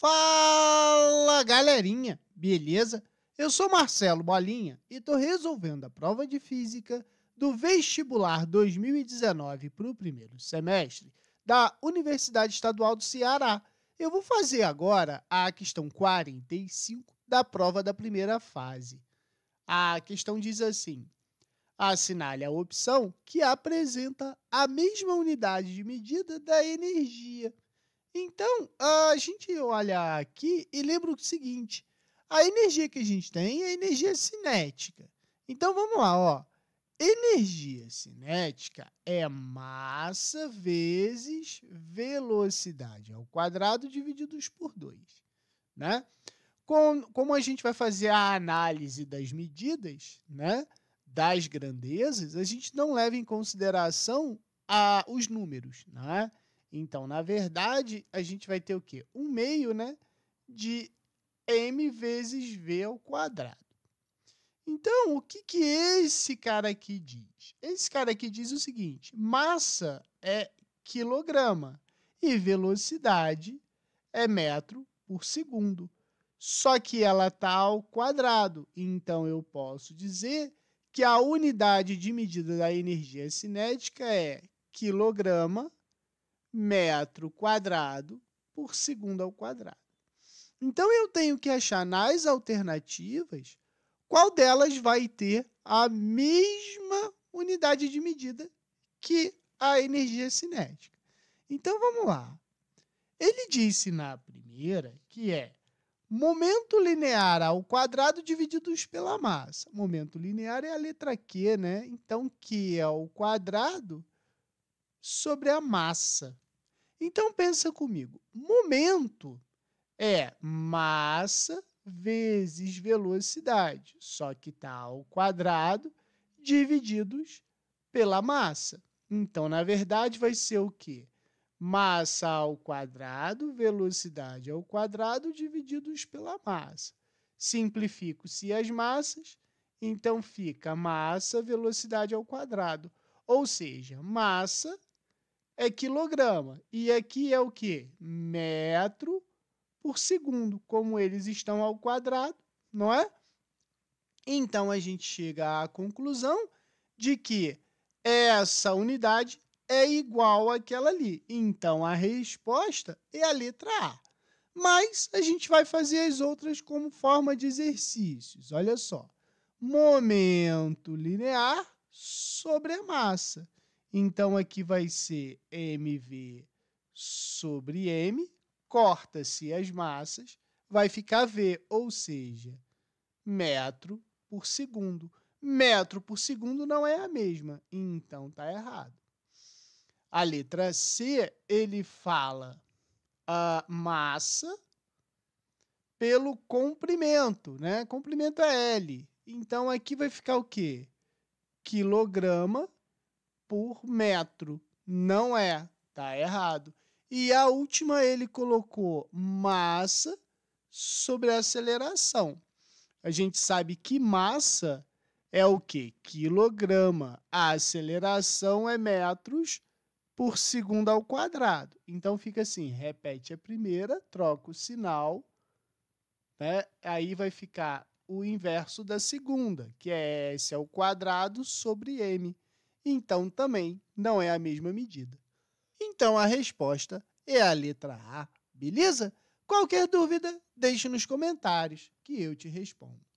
Fala galerinha, beleza? Eu sou Marcelo Bolinha e estou resolvendo a prova de física do vestibular 2019 para o primeiro semestre da Universidade Estadual do Ceará. Eu vou fazer agora a questão 45 da prova da primeira fase. A questão diz assim: assinale a opção que apresenta a mesma unidade de medida da energia então, a gente olha aqui e lembra o seguinte: a energia que a gente tem é energia cinética. Então, vamos lá, ó. Energia cinética é massa vezes velocidade ao quadrado divididos por 2, né? Com, como a gente vai fazer a análise das medidas, né, das grandezas, a gente não leva em consideração a, os números, né? Então, na verdade, a gente vai ter o quê? Um meio, né, de m vezes v ao quadrado. Então, o que, que esse cara aqui diz? Esse cara aqui diz o seguinte: massa é quilograma e velocidade é metro por segundo. Só que ela está ao quadrado. Então, eu posso dizer que a unidade de medida da energia cinética é quilograma metro quadrado por segundo ao quadrado. Então, eu tenho que achar nas alternativas qual delas vai ter a mesma unidade de medida que a energia cinética. Então, vamos lá. Ele disse na primeira que é momento linear ao quadrado divididos pela massa. Momento linear é a letra Q, né? Então, Q ao quadrado sobre a massa. Então pensa comigo, momento é massa vezes velocidade, só que está ao quadrado divididos pela massa. Então, na verdade, vai ser o quê? Massa ao quadrado, velocidade ao quadrado divididos pela massa. Simplifico-se as massas, então fica massa, velocidade ao quadrado. Ou seja, massa é quilograma. E aqui é o que? Metro por segundo. Como eles estão ao quadrado, não é? Então, a gente chega à conclusão de que essa unidade é igual àquela ali. Então, a resposta é a letra A. Mas a gente vai fazer as outras como forma de exercícios. Olha só. Momento linear sobre a massa. Então, aqui vai ser mv sobre m, corta-se as massas, vai ficar v, ou seja, metro por segundo. Metro por segundo não é a mesma, então está errado. A letra C, ele fala a massa pelo comprimento, né? Comprimento é L. Então, aqui vai ficar o quê? Quilograma por metro. Não é, tá errado. E a última ele colocou massa sobre aceleração. A gente sabe que massa é o que? Quilograma. A aceleração é metros por segundo ao quadrado. Então fica assim, repete a primeira, troca o sinal, né? Aí vai ficar o inverso da segunda, que é S ao quadrado sobre M então também não é a mesma medida. Então a resposta é a letra A, beleza? Qualquer dúvida, deixe nos comentários que eu te respondo.